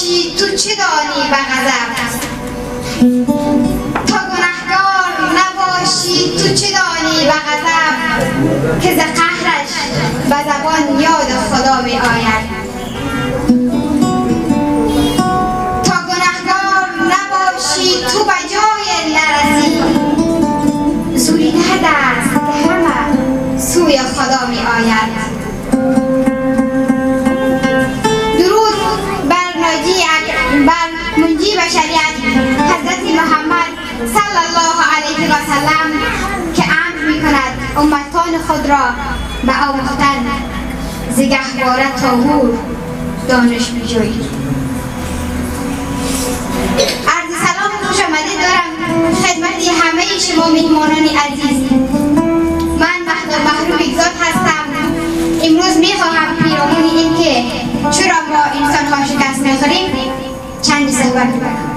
نباشی تو چه دانی به غضب؟ تا گناهکار نباشی تو چه دانی به غضب؟ که ز قهرش به زبان یاد خدا می آید. تا گناهکار نباشی تو به صلی الله علیه و سلم که امر می کند امتان خود را به آموختن ز گهواره طهور دانش بجویید عرض سلام خوش آمدید. دارم خدمت همه شما میهمانان عزیز. من مهداد محروم اگزاد هستم. امروز می‌خواهم پیرامون این که چرا ما انسان ها شکست چند صحبت بکنم.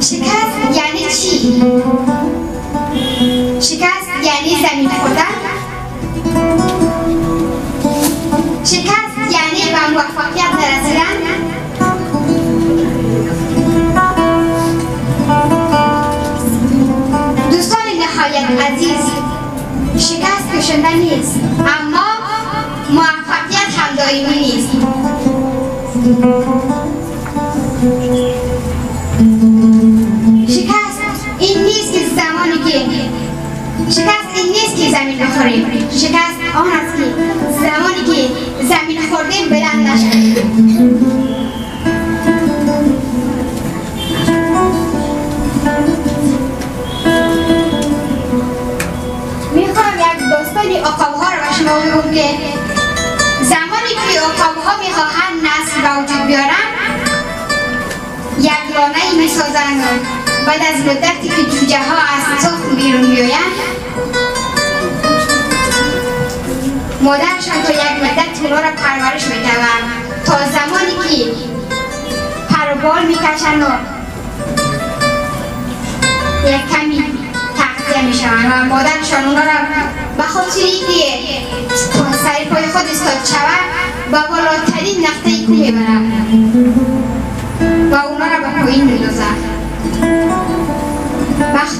شکست یعنی چی؟ شکست این نیست که زمین بخوریم شکست آن است که زمانی که زمین خوردیم بلند نشویم می‌خوام یک داستانی عقابها رو شما بگم که زمانی که عقابها می‌خواهند نسل به وجود بیارن یک لانه ای می‌سازند بعد از مدتی که جوجه ها از تخم را پرورش می‌دوند تا زمانی که پر و بال می‌کشن و یک کمی تغذیه می‌شوند و مادرشان اونا را به خاطر اینکه سر پای خود استاد شود به بالاترین نقطه کو می‌برند و اونا را به پایین میدازند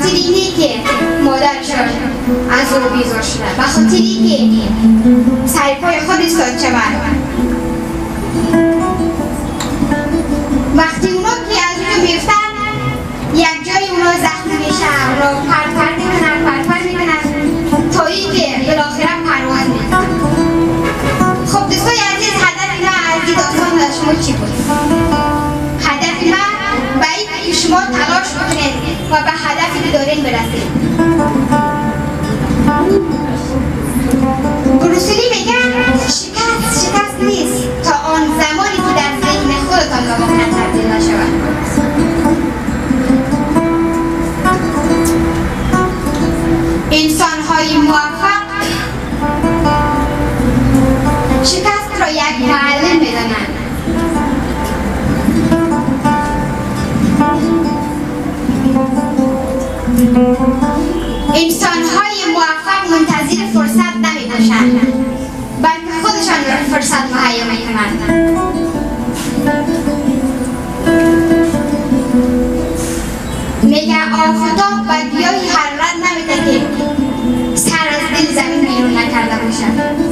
خاطر اینه که مادرشان از او بیزار شده به خاطر اینکه سر پای خود استاد شود وقتی اونا که از اونجا میفتن یک جای اونا زخمی میشه اونا پر پر می‌کنن پر پر می‌کنن. تا اینکه بالاخره پرواز می‌کنن. خب دوستای عزیز هدف ما از این داستان شما چی بود؟ هدف این که شما تلاش بکنید و به هدفی که دارین برسید. انسان های موفق منتظر فرصت نمی باشند بلکه خودشان فرصت مهیا می کنند میگه آفتاب و گیاهی حرارت نمیده که سر از دل زمین بیرون نکرده باشد.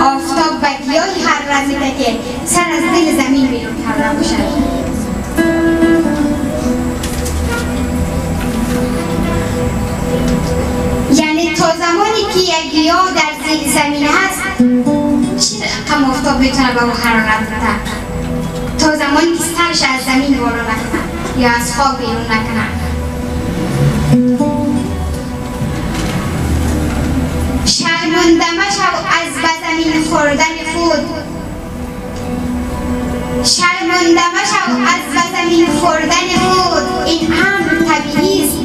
آفتاب و گیاهی حرارت میده که سر از دل زمین بیرون کرده باشد. که یک گیاه در زیر زمین هست چی رقم آفتاب می‌تونه به او حرارت بده. تا زمانی که سرش از زمین بالا نکنه یا از خواب بیرون نکنه. شرمنده مشو از به زمین خوردن خود. شرمنده مشو از به زمین خوردن خود. این امر طبیعی است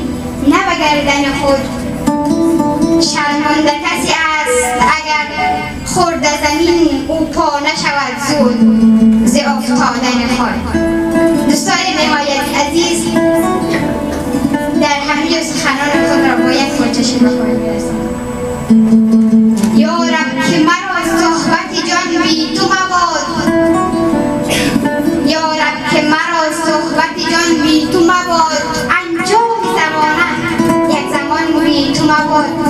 نه به خود. شرمنده کسی است اگر خورد زمین او پا نشود زود ز افتادن خود. دوستان نهایت عزیز در همه سخنان خود را باید متشکر یا رب که مرا از صحبت جان بی تو مباد. یا رب که مرا از صحبت جان بی تو مباد. انجام زمانم یک زمان بی تو مباد.